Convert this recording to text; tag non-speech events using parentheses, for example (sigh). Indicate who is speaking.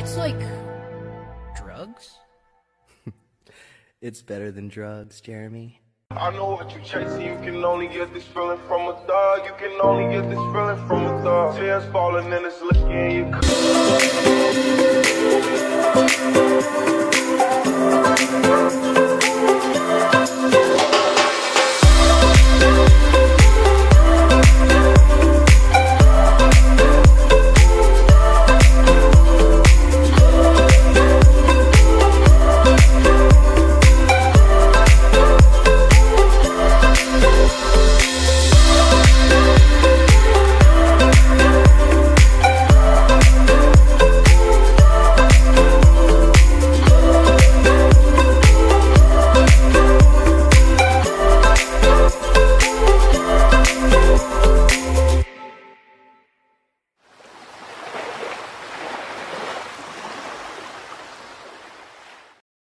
Speaker 1: It's like drugs. (laughs)
Speaker 2: It's better than drugs, Jeremy.
Speaker 3: I know what you chasing, you can only get this feeling from a thug. You can only get this feeling from a thug. Tears falling and it's licking your